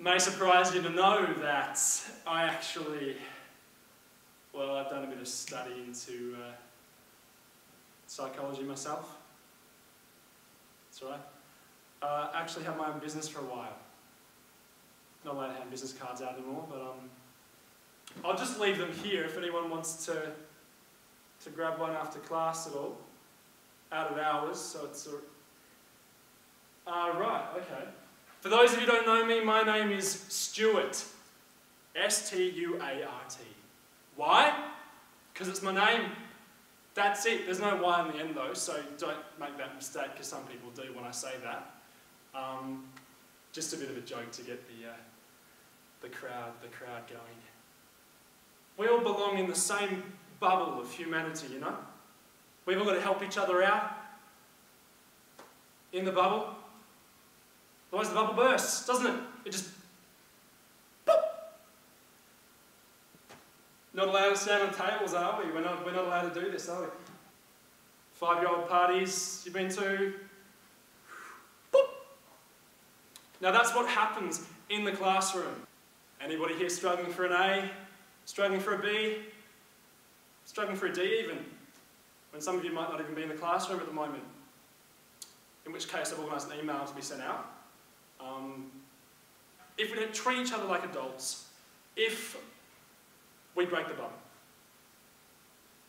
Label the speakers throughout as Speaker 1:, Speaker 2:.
Speaker 1: May surprise you to know that I actually, well, I've done a bit of study into uh, psychology myself. That's right. Uh, I actually had my own business for a while. Not allowed to hand business cards out anymore, but um, I'll just leave them here if anyone wants to to grab one after class at all. Out of hours, so it's a... Ah, uh, right, okay. For those of you who don't know me, my name is Stuart. S-T-U-A-R-T. Why? Because it's my name. That's it. There's no Y in the end though, so don't make that mistake because some people do when I say that. Um, just a bit of a joke to get the, uh, the, crowd, the crowd going. We all belong in the same bubble of humanity, you know? We've all got to help each other out in the bubble. Otherwise the bubble bursts, doesn't it? It just... Boop. Not allowed to stand on tables, are we? We're not, we're not allowed to do this, are we? Five-year-old parties you've been to. Boop. Now that's what happens in the classroom. Anybody here struggling for an A? Struggling for a B? Struggling for a D even? When some of you might not even be in the classroom at the moment. In which case I've organised an email to be sent out if we don't treat each other like adults, if we break the bubble.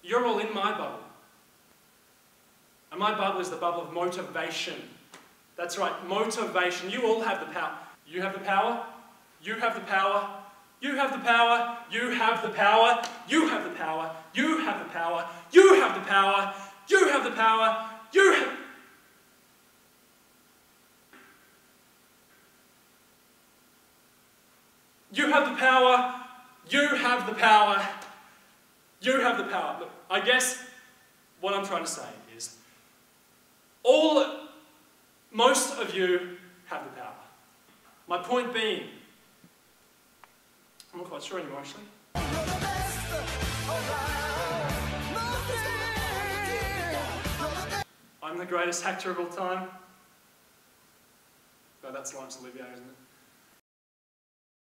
Speaker 1: You're all in my bubble. And my bubble is the bubble of motivation. That's right, motivation. You all have the power. You have the power. You have the power. You have the power. You have the power. You have the power. You have the power. You have the power. You have the power. You have... You have the power. You have the power. You have the power. Look, I guess what I'm trying to say is all, most of you have the power. My point being, I'm not quite sure anymore actually. I'm the greatest actor of all time. No, that's Laurence Olivier, isn't it?